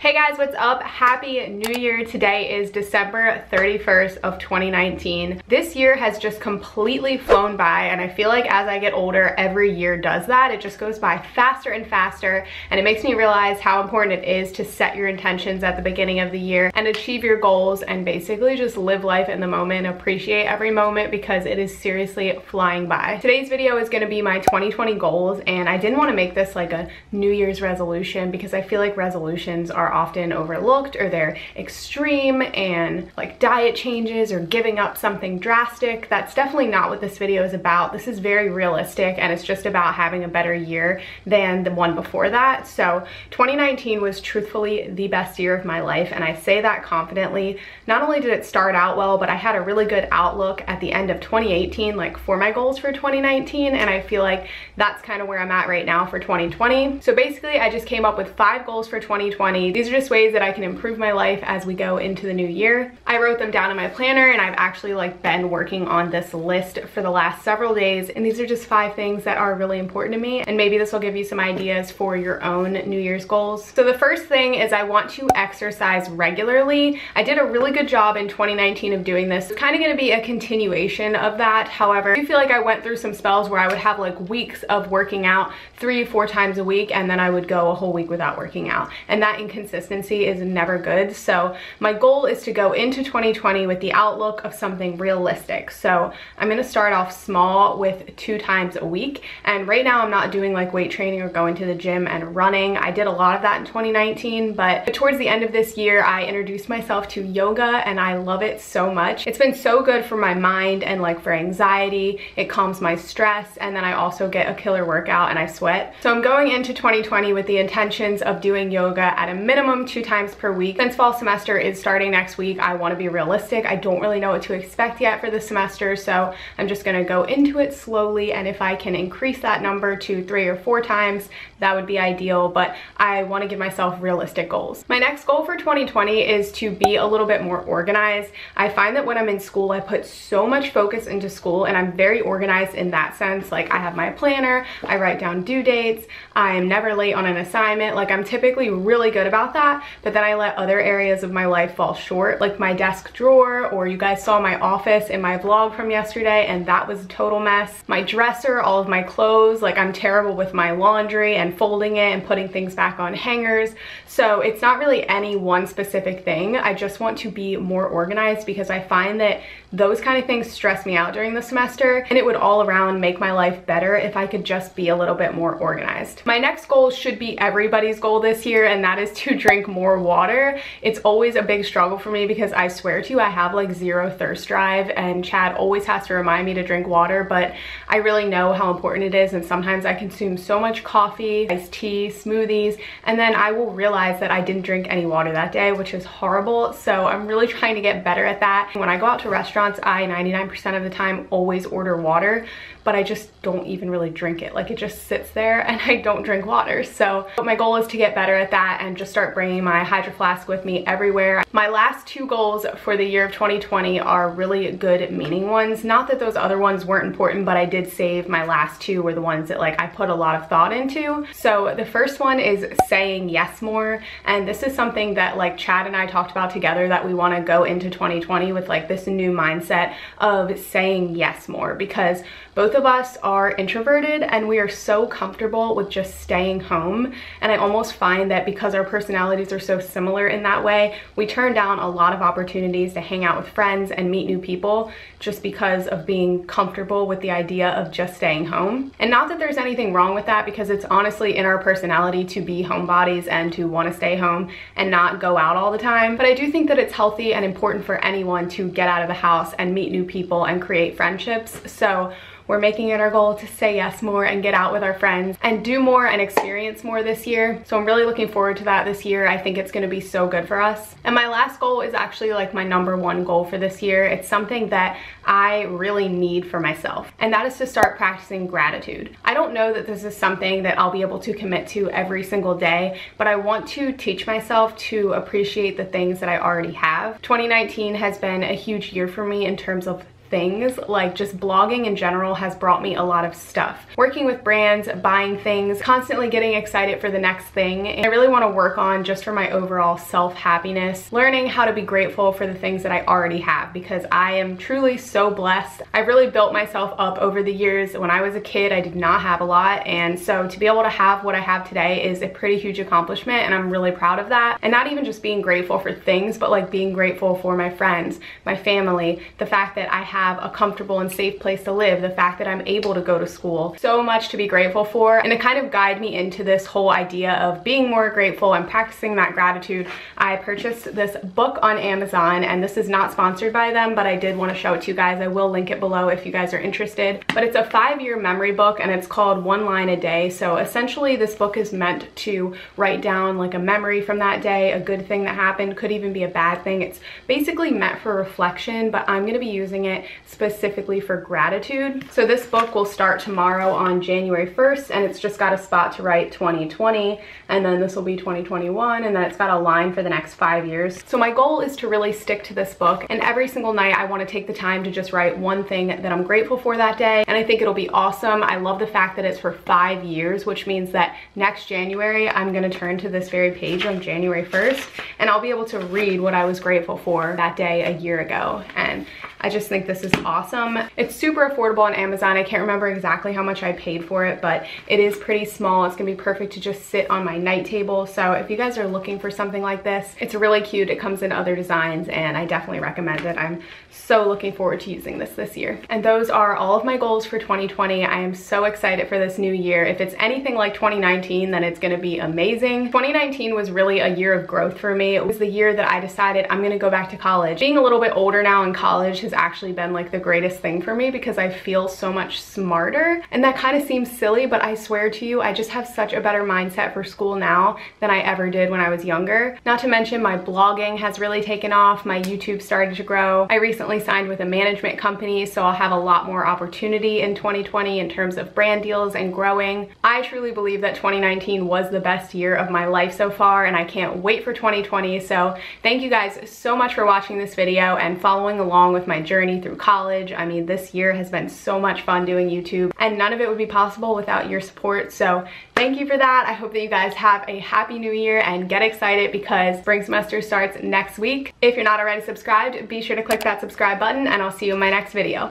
Hey guys, what's up? Happy New Year. Today is December 31st of 2019. This year has just completely flown by and I feel like as I get older, every year does that. It just goes by faster and faster and it makes me realize how important it is to set your intentions at the beginning of the year and achieve your goals and basically just live life in the moment, appreciate every moment because it is seriously flying by. Today's video is gonna be my 2020 goals and I didn't wanna make this like a New Year's resolution because I feel like resolutions are are often overlooked or they're extreme and like diet changes or giving up something drastic. That's definitely not what this video is about. This is very realistic and it's just about having a better year than the one before that. So 2019 was truthfully the best year of my life and I say that confidently. Not only did it start out well, but I had a really good outlook at the end of 2018 like for my goals for 2019 and I feel like that's kind of where I'm at right now for 2020. So basically I just came up with five goals for 2020. These are just ways that I can improve my life as we go into the new year. I wrote them down in my planner and I've actually like been working on this list for the last several days and these are just five things that are really important to me and maybe this will give you some ideas for your own New Year's goals. So the first thing is I want to exercise regularly. I did a really good job in 2019 of doing this. It's kind of going to be a continuation of that. However, I feel like I went through some spells where I would have like weeks of working out three, four times a week and then I would go a whole week without working out. And that inconsistency consistency is never good. So my goal is to go into 2020 with the outlook of something realistic. So I'm gonna start off small with two times a week. And right now I'm not doing like weight training or going to the gym and running. I did a lot of that in 2019, but towards the end of this year, I introduced myself to yoga and I love it so much. It's been so good for my mind and like for anxiety. It calms my stress. And then I also get a killer workout and I sweat. So I'm going into 2020 with the intentions of doing yoga at a minimum minimum two times per week. Since fall semester is starting next week, I wanna be realistic. I don't really know what to expect yet for the semester, so I'm just gonna go into it slowly, and if I can increase that number to three or four times, that would be ideal, but I wanna give myself realistic goals. My next goal for 2020 is to be a little bit more organized. I find that when I'm in school, I put so much focus into school, and I'm very organized in that sense. Like, I have my planner, I write down due dates, I am never late on an assignment. Like, I'm typically really good about that, but then I let other areas of my life fall short, like my desk drawer, or you guys saw my office in my vlog from yesterday, and that was a total mess. My dresser, all of my clothes, like I'm terrible with my laundry and folding it and putting things back on hangers. So it's not really any one specific thing. I just want to be more organized because I find that those kind of things stress me out during the semester and it would all around make my life better if I could just be a little bit more organized. My next goal should be everybody's goal this year and that is to drink more water. It's always a big struggle for me because I swear to you, I have like zero thirst drive and Chad always has to remind me to drink water, but I really know how important it is and sometimes I consume so much coffee, iced tea, smoothies, and then I will realize that I didn't drink any water that day, which is horrible. So I'm really trying to get better at that. When I go out to restaurants, I 99% of the time always order water, but I just don't even really drink it. Like it just sits there and I don't drink water. So my goal is to get better at that and just start bringing my Hydro Flask with me everywhere. My last two goals for the year of 2020 are really good meaning ones. Not that those other ones weren't important, but I did save my last two were the ones that like I put a lot of thought into. So the first one is saying yes more. And this is something that like Chad and I talked about together that we want to go into 2020 with like this new mindset of saying yes more because both of us are introverted and we are so comfortable with just staying home. And I almost find that because our personalities are so similar in that way, we turn down a lot of opportunities to hang out with friends and meet new people just because of being comfortable with the idea of just staying home. And not that there's anything wrong with that because it's honestly in our personality to be homebodies and to want to stay home and not go out all the time. But I do think that it's healthy and important for anyone to get out of the house and meet new people and create friendships. So we're making it our goal to say yes more and get out with our friends and do more and experience more this year. So I'm really looking forward to that this year. I think it's gonna be so good for us. And my last goal is actually like my number one goal for this year. It's something that I really need for myself. And that is to start practicing gratitude. I don't know that this is something that I'll be able to commit to every single day, but I want to teach myself to appreciate the things that I already have. 2019 has been a huge year for me in terms of things. Like just blogging in general has brought me a lot of stuff. Working with brands, buying things, constantly getting excited for the next thing. And I really want to work on just for my overall self-happiness, learning how to be grateful for the things that I already have because I am truly so blessed. I've really built myself up over the years. When I was a kid, I did not have a lot. And so to be able to have what I have today is a pretty huge accomplishment and I'm really proud of that. And not even just being grateful for things, but like being grateful for my friends, my family, the fact that I have a comfortable and safe place to live, the fact that I'm able to go to school. So much to be grateful for. And to kind of guide me into this whole idea of being more grateful and practicing that gratitude, I purchased this book on Amazon and this is not sponsored by them, but I did want to show it to you guys. I will link it below if you guys are interested. But it's a five-year memory book and it's called One Line a Day. So essentially this book is meant to write down like a memory from that day, a good thing that happened, could even be a bad thing. It's basically meant for reflection, but I'm gonna be using it specifically for gratitude. So this book will start tomorrow on January 1st and it's just got a spot to write 2020 and then this will be 2021 and then it's got a line for the next five years. So my goal is to really stick to this book and every single night I wanna take the time to just write one thing that I'm grateful for that day and I think it'll be awesome. I love the fact that it's for five years, which means that next January I'm gonna turn to this very page on January 1st and I'll be able to read what I was grateful for that day a year ago. And I just think this is awesome. It's super affordable on Amazon. I can't remember exactly how much I paid for it, but it is pretty small. It's gonna be perfect to just sit on my night table. So if you guys are looking for something like this, it's really cute. It comes in other designs and I definitely recommend it. I'm so looking forward to using this this year. And those are all of my goals for 2020. I am so excited for this new year. If it's anything like 2019, then it's gonna be amazing. 2019 was really a year of growth for me. It was the year that I decided I'm gonna go back to college. Being a little bit older now in college has actually been like the greatest thing for me because I feel so much smarter. And that kind of seems silly, but I swear to you, I just have such a better mindset for school now than I ever did when I was younger. Not to mention my blogging has really taken off. My YouTube started to grow. I recently signed with a management company, so I'll have a lot more opportunity in 2020 in terms of brand deals and growing. I truly believe that 2019 was the best year of my life so far, and I can't wait for 2020. So thank you guys so much for watching this video and following along with my journey through college. I mean, this year has been so much fun doing YouTube, and none of it would be possible without your support. So thank you for that. I hope that you guys have a happy new year and get excited because spring semester starts next week. If you're not already subscribed, be sure to click that subscribe button and I'll see you in my next video.